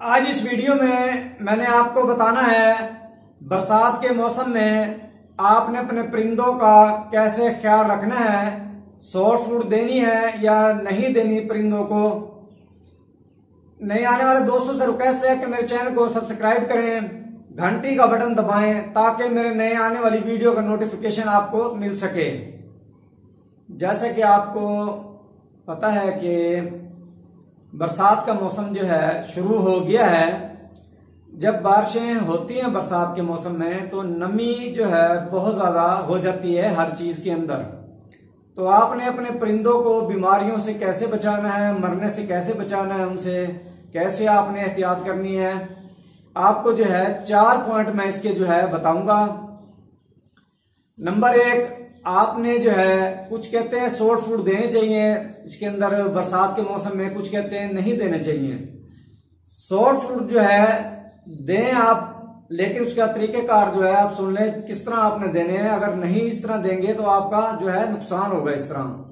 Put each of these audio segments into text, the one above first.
आज इस वीडियो में मैंने आपको बताना है, बरसात के मौसम में आपने अपने परिंदों का कैसे ख्याल रखना है शॉर्ट फ़ूड देनी है या नहीं देनी परिंदों को। नए आने वाले दोस्तों से रिक्वेस्ट है कि मेरे चैनल को सब्सक्राइब करें, घंटी का बटन दबाएँ, ताकि मेरे नए आने वाली वीडियो का नोटिफिकेशन आपको मिल सके। जैसे कि आपको पता है कि बरसात का मौसम जो है, शुरू हो गया है। जब बारिशें होती हैं बरसात के मौसम में तो नमी जो है, बहुत ज़्यादा हो जाती है हर चीज़ के अंदर। तो आपने अपने परिंदों को बीमारियों से कैसे बचाना है, मरने से कैसे बचाना है उनसे, कैसे आपने एहतियात करनी है? आपको जो है, चार पॉइंट मैं इसके जो है बताऊँगा। नंबर एक आपने जो है, कुछ कहते हैं शॉर्ट फ़ूड देने चाहिए, इसके अंदर बरसात के मौसम में कुछ कहते हैं नहीं देने चाहिए। शॉर्ट फ़ूड जो है, दें आप, लेकिन उसका तरीकेकार जो है, आप सुन लें किस तरह आपने देने हैं। अगर नहीं इस तरह देंगे तो आपका जो है नुकसान होगा इस तरह।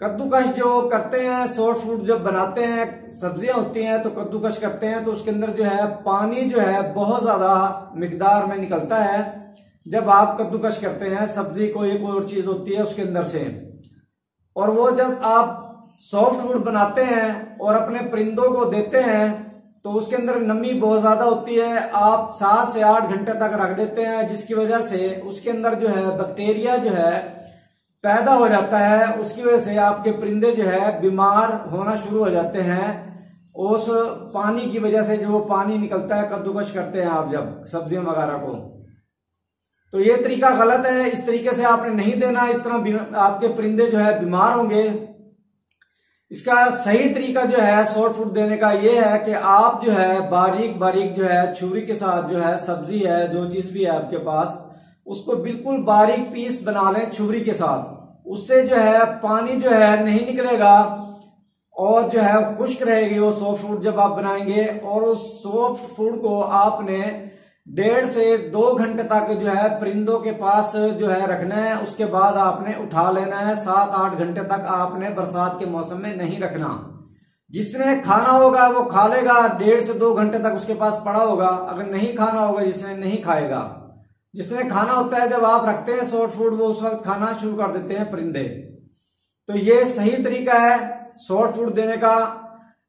कद्दूकश जो करते हैं शॉर्ट फ़ूड जब बनाते हैं, सब्ज़ियाँ होती हैं तो कद्दूकश करते हैं तो उसके अंदर जो है, पानी जो है बहुत ज़्यादा मिकदार में निकलता है। जब आप कद्दूकश करते हैं, सब्ज़ी को एक और चीज़ होती है उसके अंदर से। और वो जब आप सॉफ्ट फ़ूड बनाते हैं और अपने परिंदों को देते हैं तो उसके अंदर नमी बहुत ज़्यादा होती है। आप सात से आठ घंटे तक रख देते हैं, जिसकी वजह से उसके अंदर जो है बैक्टीरिया जो है पैदा हो जाता है। उसकी वजह से आपके परिंदे जो है बीमार होना शुरू हो जाते हैं। उस पानी की वजह से जो पानी निकलता है, कद्दूकश करते हैं आप जब सब्जियों वगैरह को। तो ये तरीका गलत है, इस तरीके से आपने नहीं देना, इस तरह आपके परिंदे जो है बीमार होंगे। इसका सही तरीका जो है शॉर्ट फ़ूड देने का ये है कि आप जो है, बारीक बारीक जो है, छुरी के साथ जो है, सब्ज़ी है, जो चीज़ भी है आपके पास, उसको बिल्कुल बारीक पीस बना लें छुरी के साथ। उससे जो है, पानी जो है नहीं निकलेगा और जो है, खुश्क रहेगी वो सॉफ्ट फ़ूड जब आप बनाएँगे और उस सॉफ्ट फ़ूड को आपने डेढ़ से दो घंटे तक जो है परिंदों के पास जो है रखना है, उसके बाद आपने उठा लेना है। सात आठ घंटे तक आपने बरसात के मौसम में नहीं रखना। जिसने खाना होगा वो खा लेगा, डेढ़ से दो घंटे तक उसके पास पड़ा होगा। अगर नहीं खाना होगा, जिसने नहीं खाएगा। जिसने खाना होता है, जब आप रखते हैं शॉर्ट फ़ूड, वो उस वक्त खाना शुरू कर देते हैं परिंदे। तो ये सही तरीका है शॉर्ट फ़ूड देने का।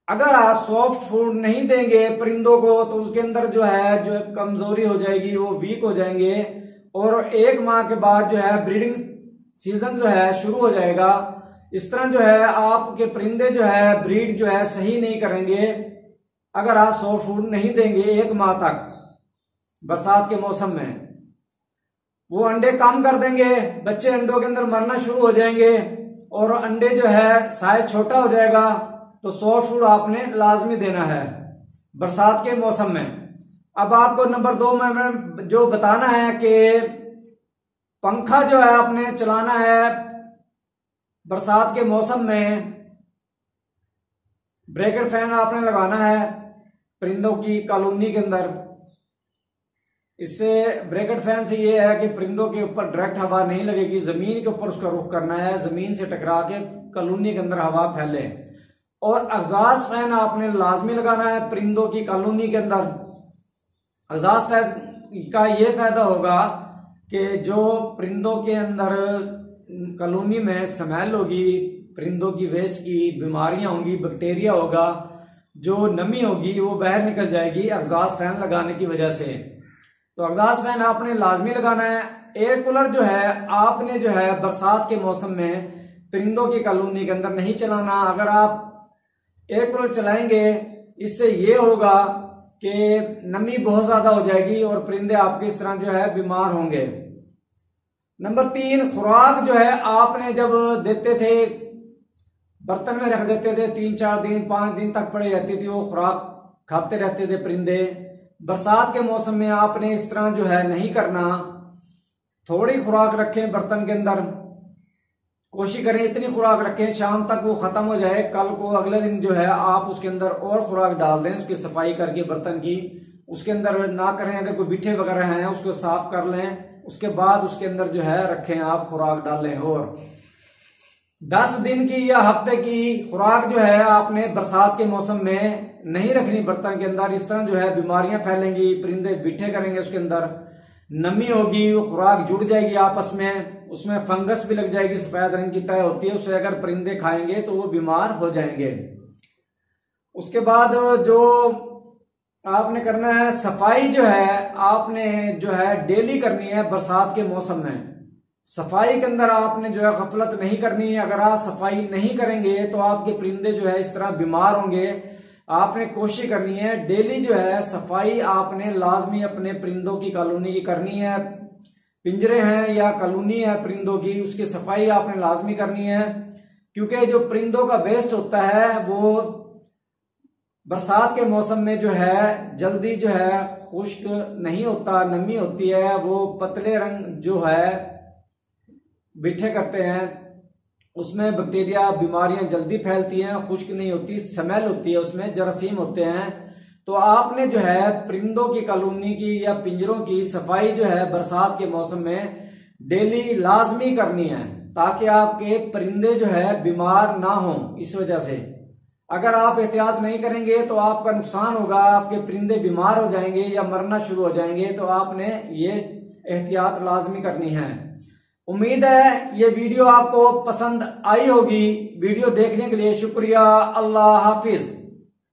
अगर आप सॉफ्ट फ़ूड नहीं देंगे परिंदों को तो उसके अंदर जो है, जो कमज़ोरी हो जाएगी, वो वीक हो जाएँगे। और एक माह के बाद जो है ब्रीडिंग सीज़न जो है, शुरू हो जाएगा। इस तरह जो है, आपके परिंदे जो है ब्रीड जो है, सही नहीं करेंगे। अगर आप सॉफ्ट फ़ूड नहीं देंगे एक माह तक, बरसात के मौसम में, वो अंडे कम कर देंगे, बच्चे अंडों के अंदर मरना शुरू हो जाएँगे, और अंडे जो है साइज़ छोटा हो जाएगा। तो सॉफ्ट फ़ूड आपने लाजमी देना है बरसात के मौसम में। अब आपको नंबर दो में जो बताना है कि पंखा जो है आपने चलाना है बरसात के मौसम में। ब्रेकेट फ़ैन आपने लगाना है परिंदों की कॉलोनी के अंदर। इससे ब्रेकेट फ़ैन से ये है कि परिंदों के ऊपर डायरेक्ट हवा नहीं लगेगी, ज़मीन के ऊपर उसका रुख करना है, ज़मीन से टकरा के कॉलोनी के अंदर हवा फैले। और अजाज फ़ैन आपने लाजमी लगाना है परिंदों की कॉलोनी के अंदर। अजाज फ़ैन का ये फ़ायदा होगा कि जो परिंदों के अंदर कॉलोनी में स्मेल होगी, परिंदों की वेस्ट की बीमारियाँ होंगी, बैक्टीरिया होगा, जो नमी होगी, वो बाहर निकल जाएगी अजाज फ़ैन लगाने की वजह से। तो अजाज फ़ैन आपने लाजमी लगाना है। एयर कूलर जो है, आपने जो है बरसात के मौसम में परिंदों की कॉलोनी के अंदर नहीं चलाना। अगर आप एयर कूलर चलाएँगे, इससे ये होगा कि नमी बहुत ज़्यादा हो जाएगी और परिंदे आपके इस तरह जो है बीमार होंगे। नंबर तीन, खुराक जो है आपने जब देते थे, बर्तन में रख देते थे, तीन, चार दिन, पाँच दिन तक पड़े रहती थी, वो खुराक खाते रहते थे परिंदे। बरसात के मौसम में आपने इस तरह जो है नहीं करना। थोड़ी खुराक रखें बर्तन के अंदर। कोशिश करें, इतनी खुराक रखें, शाम तक वो खत्म हो जाए, कल को अगले दिन जो है आप उसके अंदर और खुराक डाल दें, उसकी सफ़ाई करके, बर्तन की। उसके अंदर ना करें, अगर कोई बिठे वगैरह हैं, उसको साफ़ कर लें, उसके बाद उसके अंदर जो है रखें आप खुराक डालें और। दस दिन की या हफ़्ते की खुराक जो है आपने बरसात के मौसम में नहीं रखनी बर्तन के अंदर, इस तरह जो है बीमारियाँ फैलेंगी, परिंदे बिठे करेंगे उसके अंदर। नमी होगी वो खुराक जुड़ जाएगी आपस में, उसमें फंगस भी लग जाएगी, सफ़ेद रंग की तय होती है, उसे अगर परिंदे खाएँगे तो वो बीमार हो जाएँगे। उसके बाद जो आपने करना है, सफ़ाई जो है, आपने जो है डेली करनी है बरसात के मौसम में। सफ़ाई के अंदर आपने जो है गफलत नहीं करनी है, अगर आप सफ़ाई नहीं करेंगे तो आपके परिंदे जो है इस तरह बीमार होंगे आपने कोशिश करनी है, डेली जो है, सफ़ाई आपने लाजमी अपने परिंदों की कॉलोनी की करनी है। पिंजरे हैं या कॉलोनी है परिंदों की, उसकी सफ़ाई आपने लाजमी करनी है। क्योंकि जो परिंदों का वेस्ट होता है, वो बरसात के मौसम में जो है, जल्दी जो है, खुश्क नहीं होता, नमी होती है। वो पतले रंग जो है बिठे करते हैं। उसमें बैक्टीरिया बीमारियाँ जल्दी फैलती हैं, खुश्क नहीं होती, स्मेल होती है उसमें, जरासीम होते हैं। तो आपने जो है परिंदों की कॉलोनी की या पिंजरों की सफ़ाई जो है बरसात के मौसम में डेली लाजमी करनी है, ताकि आपके परिंदे जो है बीमार ना हो इस वजह से। अगर आप एहतियात नहीं करेंगे तो आपका नुकसान होगा, आपके परिंदे बीमार हो जाएँगे या मरना शुरू हो जाएँगे तो आपने ये एहतियात लाजमी करनी है। उम्मीद है ये वीडियो आपको पसंद आई होगी। वीडियो देखने के लिए शुक्रिया। अल्लाह हाफिज।